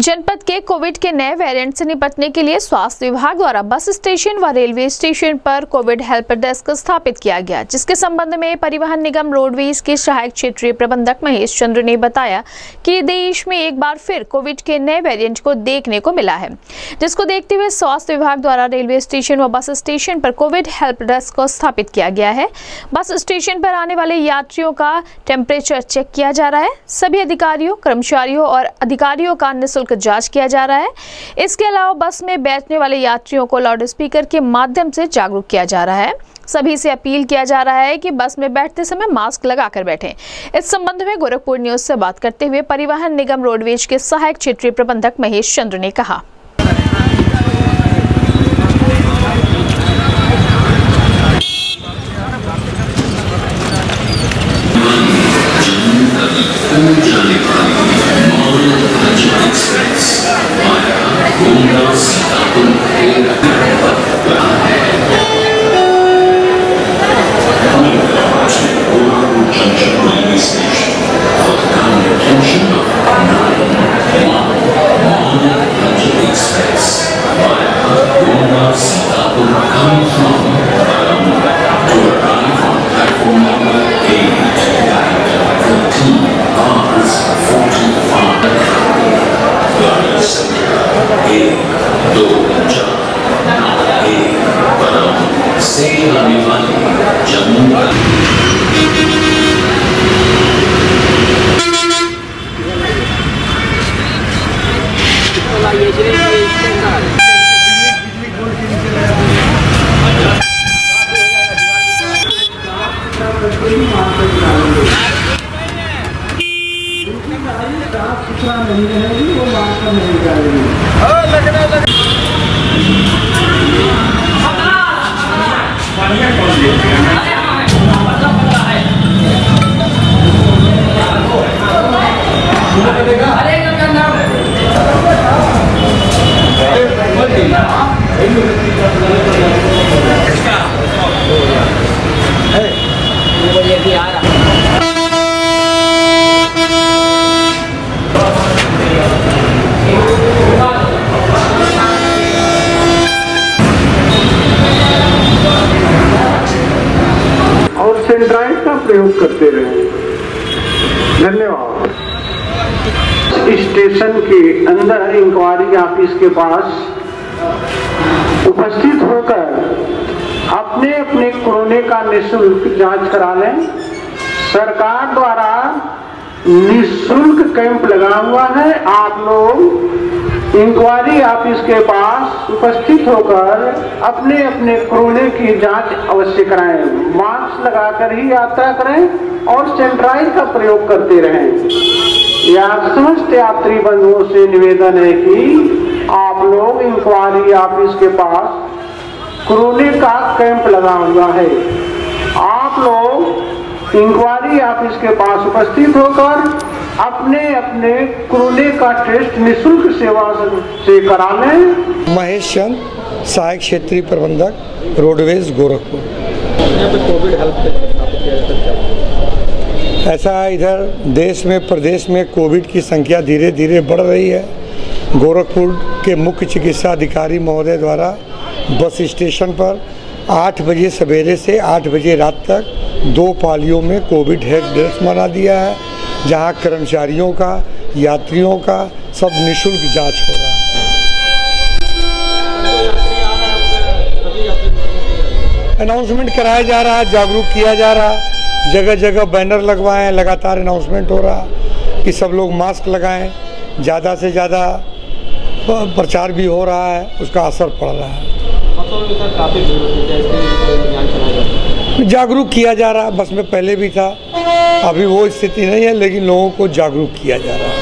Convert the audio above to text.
जनपद के कोविड के नए वेरिएंट से निपटने के लिए स्वास्थ्य विभाग द्वारा बस स्टेशन व रेलवे स्टेशन पर कोविड हेल्प डेस्क स्थापित किया गया, जिसके संबंध में परिवहन निगम रोडवेज़ के सहायक क्षेत्रीय प्रबंधक महेश चंद्र ने बताया कि देश में एक बार फिर कोविड के नए वेरिएंट को देखने को मिला है, जिसको देखते हुए स्वास्थ्य विभाग द्वारा रेलवे स्टेशन व बस स्टेशन पर कोविड हेल्प डेस्क को स्थापित किया गया है। बस स्टेशन पर आने वाले यात्रियों का टेम्परेचर चेक किया जा रहा है। सभी अधिकारियों, कर्मचारियों और अधिकारियों का निःशुल्क जाँच किया जा रहा है। इसके अलावा बस में बैठने वाले यात्रियों को लाउड स्पीकर के माध्यम से जागरूक किया जा रहा है। सभी से अपील किया जा रहा है कि बस में बैठते समय मास्क लगाकर बैठें। इस संबंध में गोरखपुर न्यूज़ से बात करते हुए परिवहन निगम रोडवेज़ के सहायक क्षेत्रीय प्रबंधक महेश चंद्र ने कहा। love Sita who come from to arrive on platform number 8 the T bars 45 Varisa A Doja now A Param Sela Nivali Jammu Thank you. से आने वाली जम्मू और सेंट्राइड का प्रयोग करते रहे। धन्यवाद। स्टेशन के अंदर इंक्वायरी ऑफ़िस के पास उपस्थित होकर अपने अपने कोरोना का निशुल्क जाँच करा लें। सरकार द्वारा निशुल्क कैंप लगा हुआ है। आप लोग इंक्वायरी ऑफ़िस के पास उपस्थित होकर अपने अपने कोरोना की जाँच अवश्य कराएँ। मास्क लगाकर ही यात्रा करें और सैनिटाइज का प्रयोग करते रहें। यह समस्त यात्री बंधुओं से निवेदन है कि आप लोग इंक्वायरी ऑफ़िस के पास कोरोना का कैंप लगा हुआ है। आप लोग इंक्वायरी ऑफ़िस के पास उपस्थित होकर अपने अपने कोरोना का टेस्ट निशुल्क सेवा से करा लें। महेश चंद सहायक क्षेत्रीय प्रबंधक रोडवेज़ गोरखपुर। कोविड हेल्प है। ऐसा इधर देश में प्रदेश में कोविड की संख्या धीरे धीरे बढ़ रही है। गोरखपुर के मुख्य चिकित्सा अधिकारी महोदय द्वारा बस स्टेशन पर 8 बजे सवेरे से 8 बजे रात तक दो पालियों में कोविड हेल्प डेस्क बना दिया है। जहाँ कर्मचारियों का, यात्रियों का सब निशुल्क जाँच हो रहा है। अनाउंसमेंट कराया जा रहा है, जागरूक किया जा रहा है। जगह जगह बैनर लगवाए, लगातार अनाउंसमेंट हो रहा कि सब लोग मास्क लगाएँ। ज़्यादा से ज़्यादा प्रचार भी हो रहा है, उसका असर पड़ रहा है। जागरूक किया जा रहा बस में पहले भी था। अभी वो स्थिति नहीं है लेकिन लोगों को जागरूक किया जा रहा है।